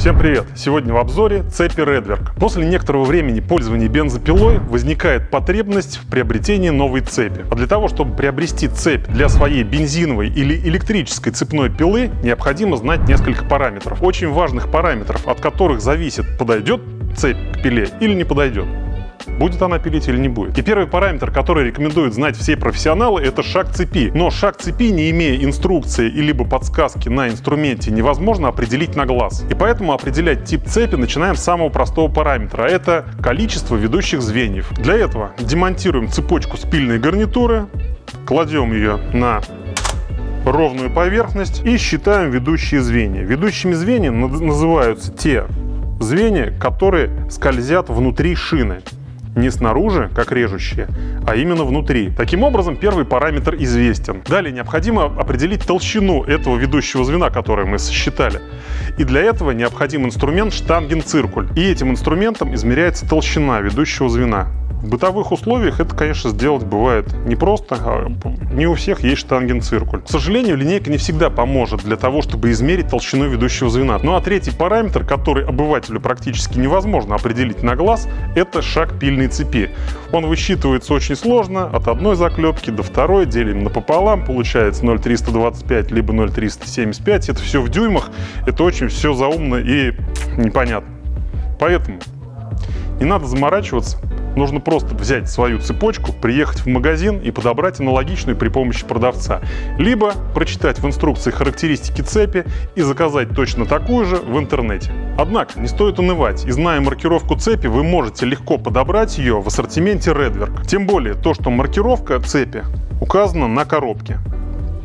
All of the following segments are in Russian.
Всем привет! Сегодня в обзоре цепи Redwerk. После некоторого времени пользования бензопилой возникает потребность в приобретении новой цепи. А для того, чтобы приобрести цепь для своей бензиновой или электрической цепной пилы, необходимо знать несколько параметров. Очень важных параметров, от которых зависит, подойдет цепь к пиле или не подойдет будет она пилить или не будет. И первый параметр, который рекомендуют знать все профессионалы, это шаг цепи. Но шаг цепи, не имея инструкции и либо подсказки на инструменте, невозможно определить на глаз. И поэтому определять тип цепи начинаем с самого простого параметра. Это количество ведущих звеньев. Для этого демонтируем цепочку спильной гарнитуры, кладем ее на ровную поверхность и считаем ведущие звенья. Ведущими звеньями называются те звенья, которые скользят внутри шины не снаружи, как режущие, а именно внутри. Таким образом, первый параметр известен. Далее необходимо определить толщину этого ведущего звена, которое мы сосчитали. И для этого необходим инструмент штангенциркуль. И этим инструментом измеряется толщина ведущего звена. В бытовых условиях это, конечно, сделать бывает непросто. А не у всех есть штангенциркуль. К сожалению, линейка не всегда поможет для того, чтобы измерить толщину ведущего звена. Ну а третий параметр, который обывателю практически невозможно определить на глаз, это шаг пильной цепи. Он высчитывается очень сложно, от одной заклепки до второй, делим напополам, получается 0,325 либо 0,375. Это все в дюймах, это очень все заумно и непонятно. Поэтому не надо заморачиваться, Нужно просто взять свою цепочку, приехать в магазин и подобрать аналогичную при помощи продавца. Либо прочитать в инструкции характеристики цепи и заказать точно такую же в интернете. Однако не стоит унывать, и зная маркировку цепи, вы можете легко подобрать ее в ассортименте Redwerk. Тем более то, что маркировка цепи указана на коробке.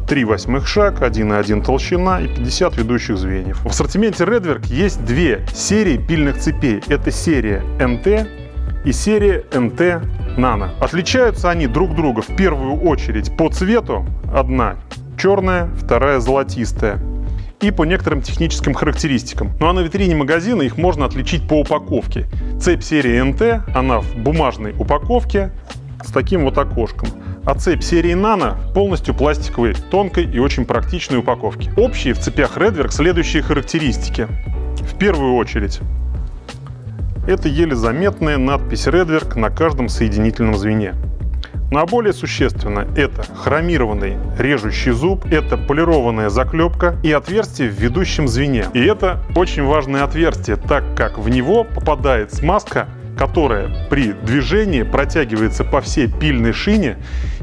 3 восьмых шаг, 1,1 толщина и 50 ведущих звеньев. В ассортименте Redwerk есть две серии пильных цепей. Это серия NT и серия NT Nano. Отличаются они друг друга в первую очередь по цвету. Одна черная, вторая золотистая и по некоторым техническим характеристикам. Ну а на витрине магазина их можно отличить по упаковке. Цепь серии NT, она в бумажной упаковке с таким вот окошком. А цепь серии Nano полностью пластиковой, тонкой и очень практичной упаковки. Общие в цепях Redwerk следующие характеристики. В первую очередь это еле заметная надпись Redwerk на каждом соединительном звене. Ну а более существенно это хромированный режущий зуб, это полированная заклепка и отверстие в ведущем звене. И это очень важное отверстие, так как в него попадает смазка которая при движении протягивается по всей пильной шине,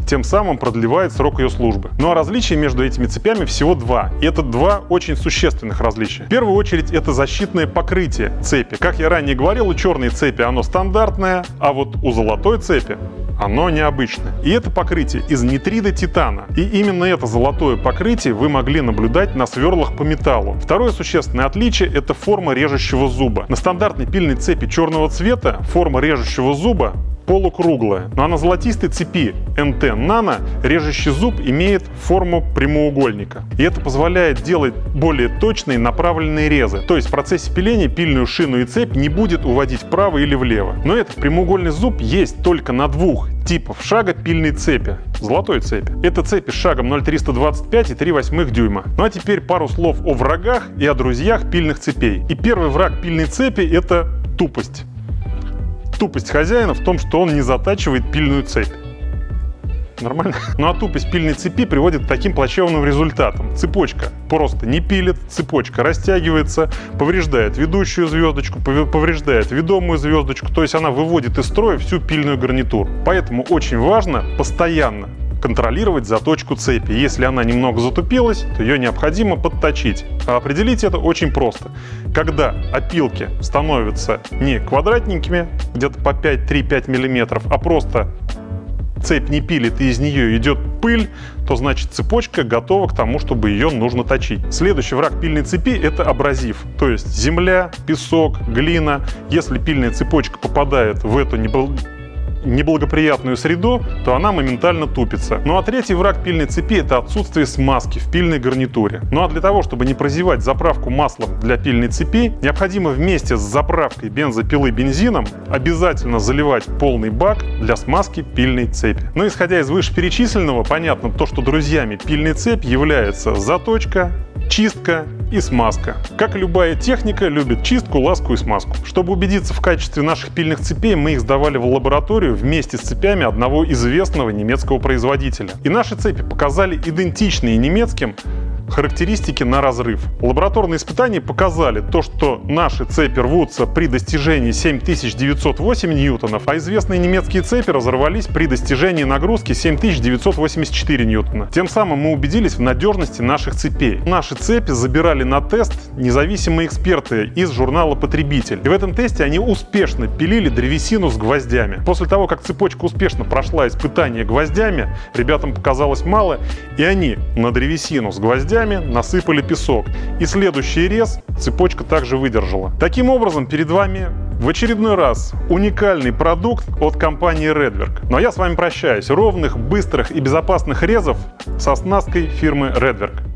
тем самым продлевает срок ее службы. Ну а различия между этими цепями всего два. И это два очень существенных различия. В первую очередь это защитное покрытие цепи. Как я ранее говорил, у черной цепи оно стандартное, а вот у золотой цепи оно необычное. И это покрытие из нитрида титана. И именно это золотое покрытие вы могли наблюдать на сверлах по металлу. Второе существенное отличие – это форма режущего зуба. На стандартной пильной цепи черного цвета форма режущего зуба полукруглая. А на золотистой цепи NT Nano режущий зуб имеет форму прямоугольника. И это позволяет делать более точные направленные резы. То есть в процессе пиления пильную шину и цепь не будет уводить вправо или влево. Но этот прямоугольный зуб есть только на двух типов шага пильной цепи, золотой цепи. Это цепи с шагом 0,325 и 3 восьмых дюйма. Ну а теперь пару слов о врагах и о друзьях пильных цепей. И первый враг пильной цепи – это тупость тупость хозяина в том, что он не затачивает пильную цепь. Нормально? Ну а тупость пильной цепи приводит к таким плачевным результатам. Цепочка просто не пилит, цепочка растягивается, повреждает ведущую звездочку, повреждает ведомую звездочку, то есть она выводит из строя всю пильную гарнитуру. Поэтому очень важно постоянно контролировать заточку цепи. Если она немного затупилась, то ее необходимо подточить. А определить это очень просто. Когда опилки становятся не квадратненькими, где-то по 5-3-5 мм, а просто цепь не пилит и из нее идет пыль, то значит цепочка готова к тому, чтобы ее нужно точить. Следующий враг пильной цепи – это абразив, то есть земля, песок, глина. Если пильная цепочка попадает в эту неблагоприятную среду, то она моментально тупится. Ну а третий враг пильной цепи – это отсутствие смазки в пильной гарнитуре. Ну а для того, чтобы не прозевать заправку маслом для пильной цепи, необходимо вместе с заправкой бензопилы бензином обязательно заливать полный бак для смазки пильной цепи. Но исходя из вышеперечисленного, понятно то, что друзьями пильной цепи является заточка, чистка и смазка. Как любая техника, любит чистку, ласку и смазку. Чтобы убедиться в качестве наших пильных цепей, мы их сдавали в лабораторию вместе с цепями одного известного немецкого производителя. И наши цепи показали идентичные немецким характеристики на разрыв. Лабораторные испытания показали то, что наши цепи рвутся при достижении 7908 ньютонов, а известные немецкие цепи разорвались при достижении нагрузки 7984 ньютона. Тем самым мы убедились в надежности наших цепей. Наши цепи забирали на тест независимые эксперты из журнала «Потребитель». И в этом тесте они успешно пилили древесину с гвоздями. После того, как цепочка успешно прошла испытание гвоздями, ребятам показалось мало, и они на древесину с гвоздями гвоздями насыпали песок. И следующий рез цепочка также выдержала. Таким образом, перед вами в очередной раз уникальный продукт от компании Redwerk. Но я с вами прощаюсь. Ровных, быстрых и безопасных резов со оснасткой фирмы Redwerk.